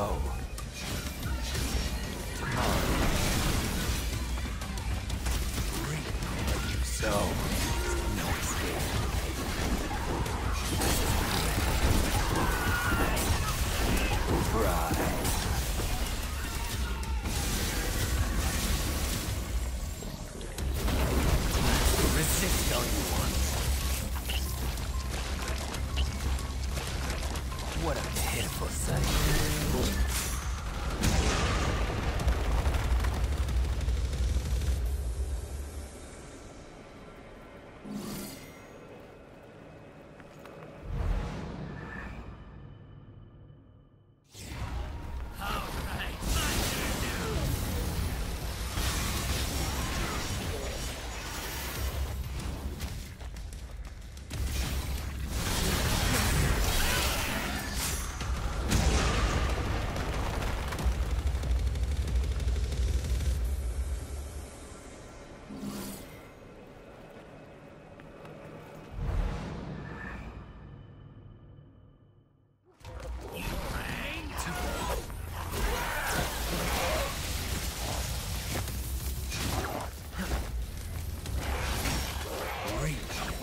you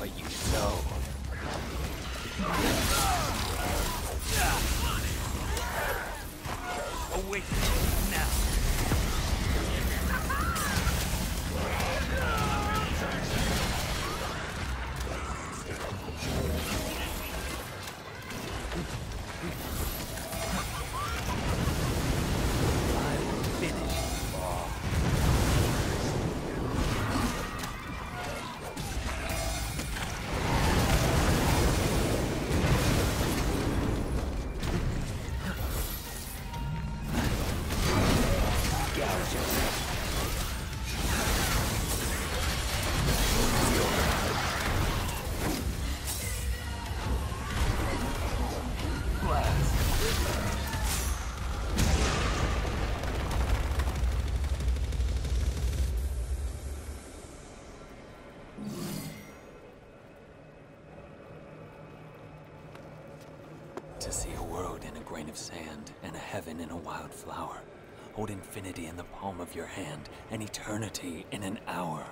what you sow. Awaken grain of sand and a heaven in a wildflower. Hold infinity in the palm of your hand and eternity in an hour.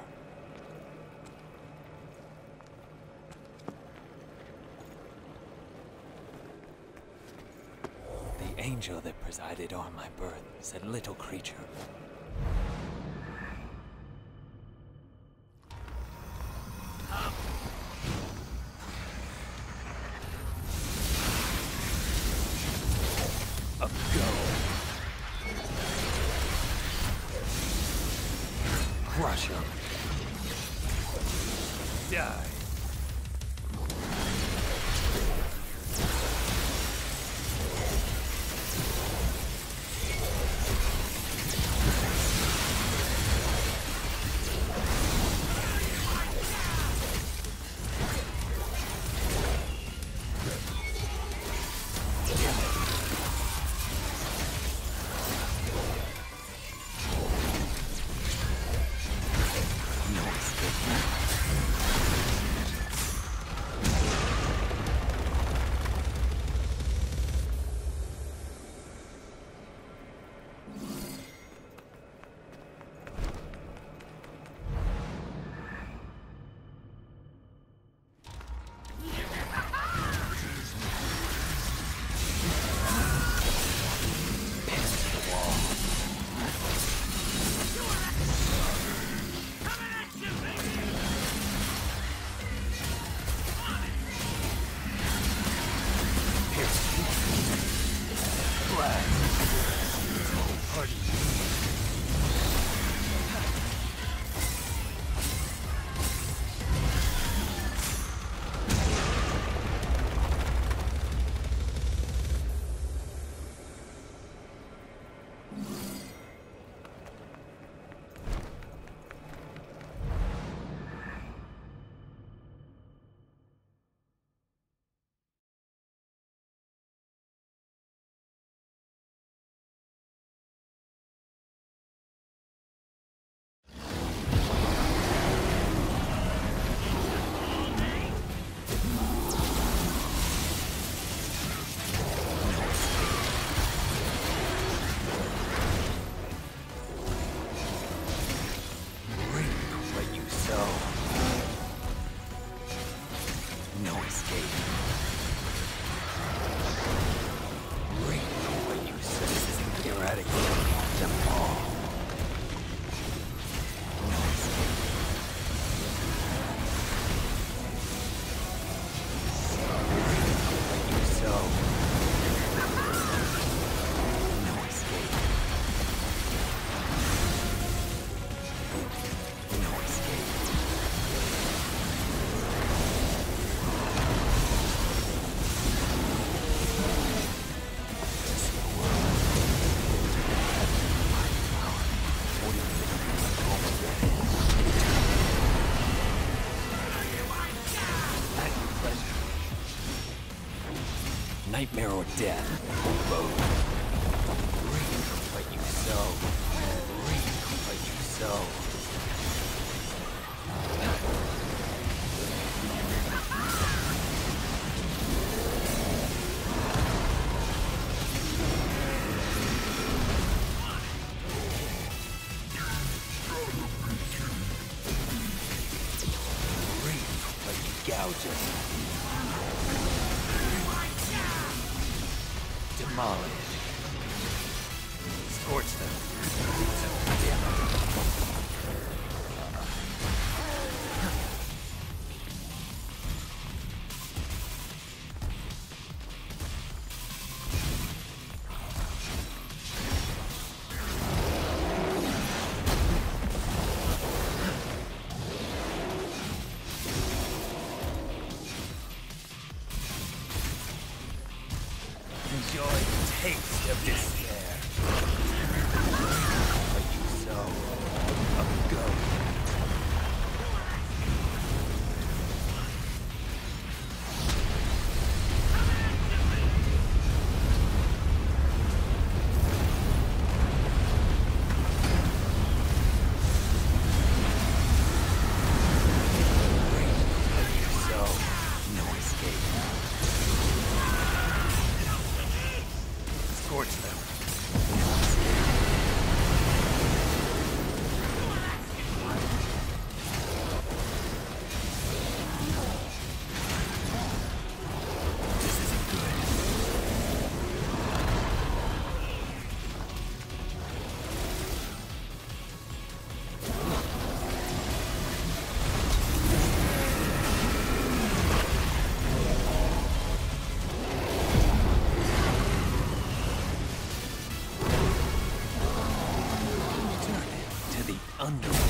The angel that presided on my birth said, Little creature, No escape. Nightmare or death. Both. What you. Reap what you sow. いいですね。under.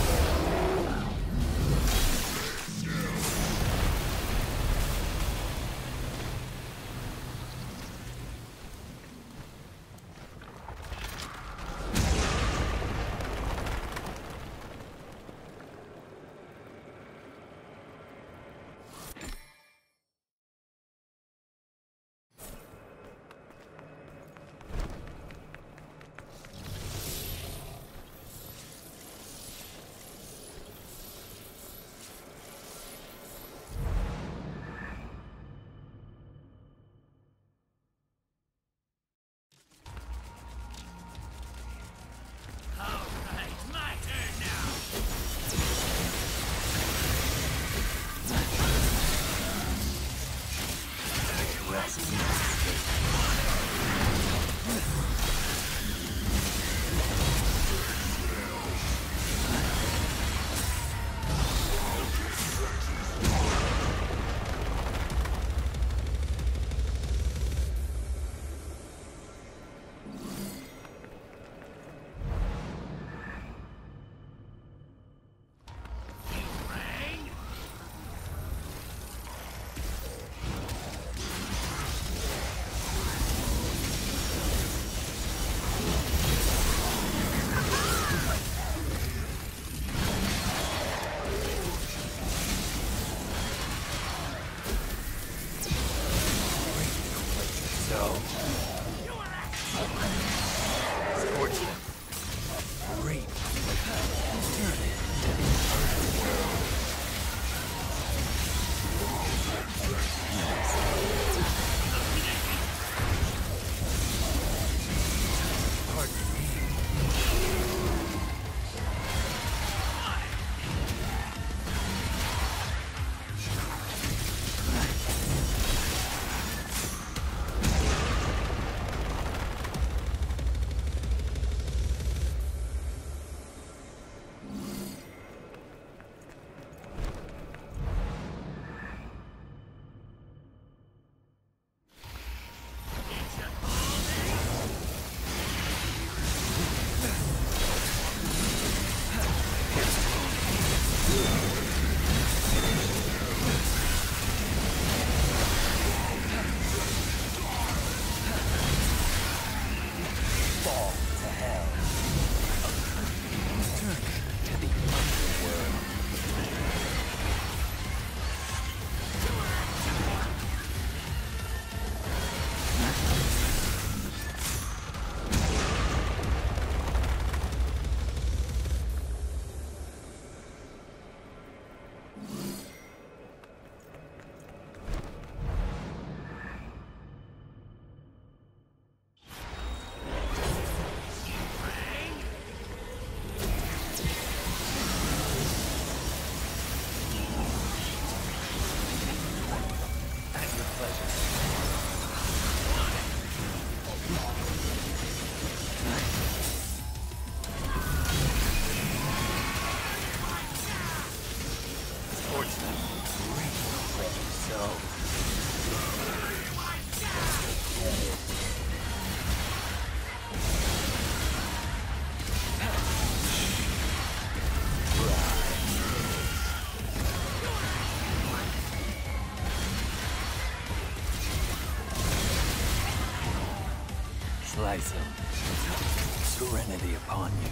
horizon. Serenity upon you.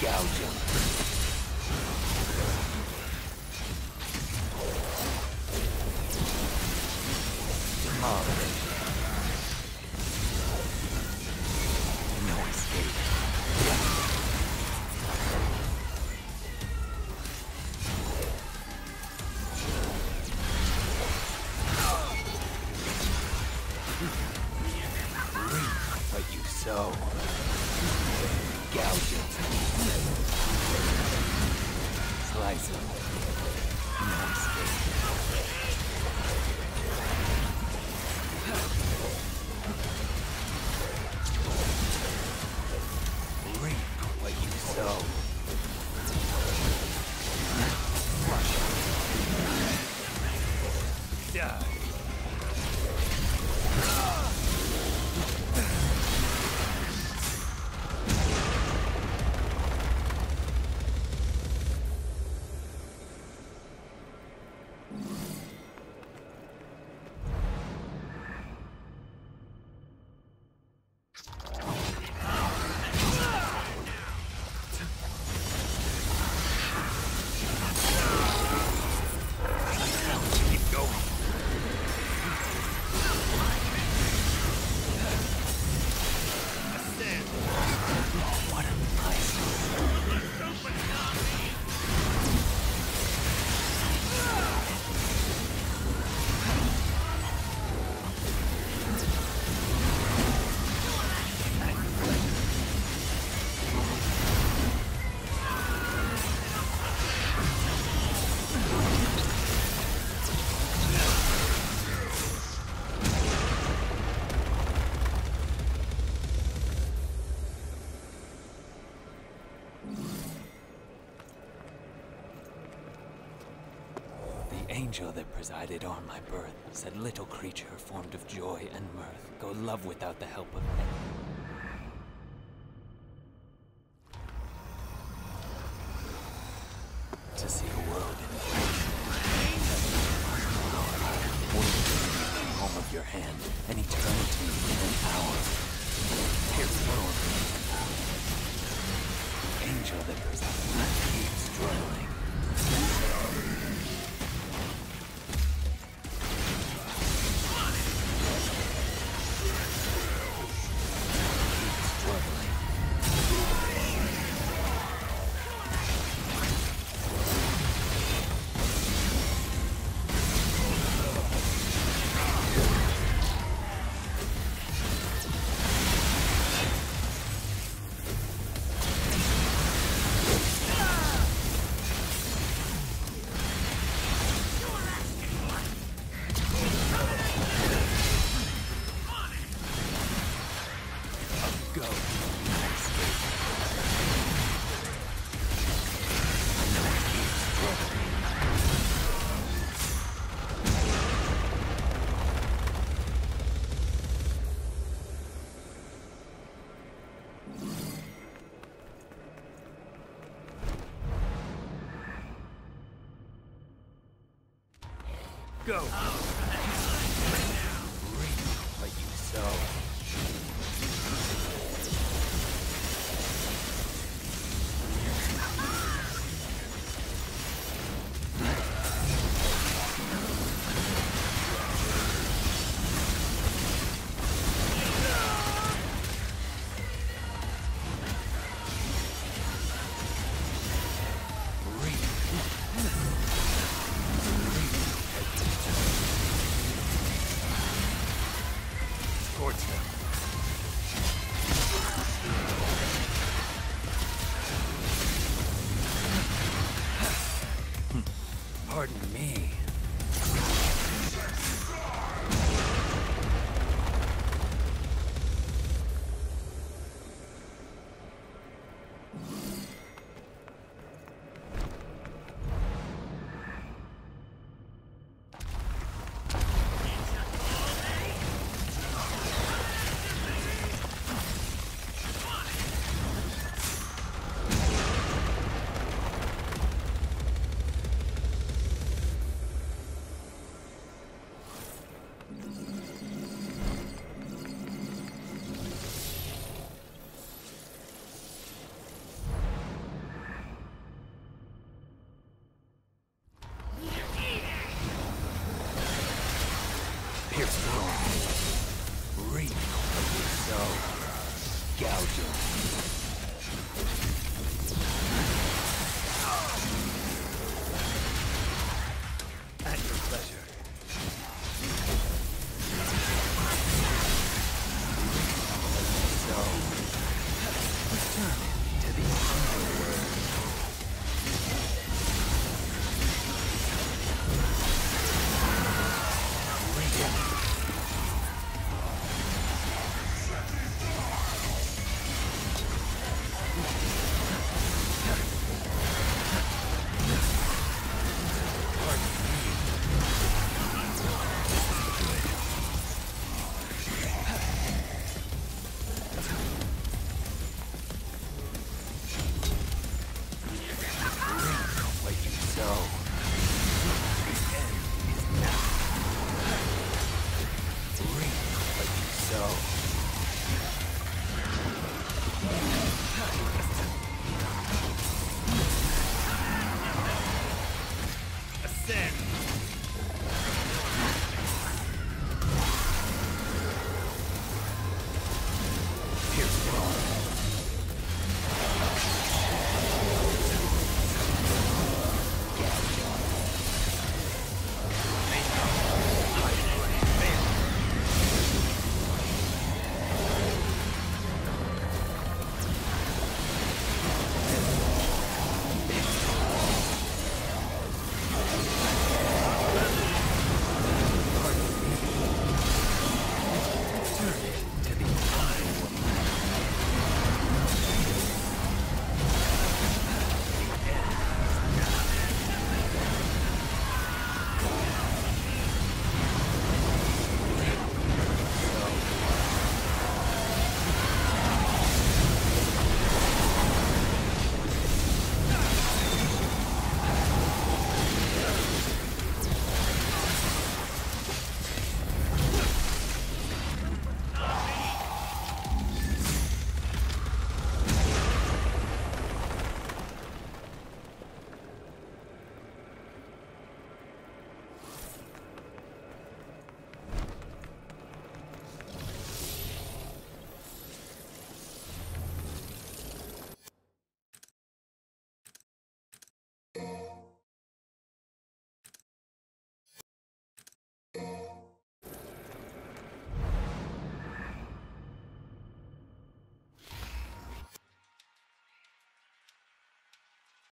gouging. angel that presided o'er my birth said, Little creature formed of joy and mirth, go love without the help of men. Go! Reap Through. Reap what you sow. Gouge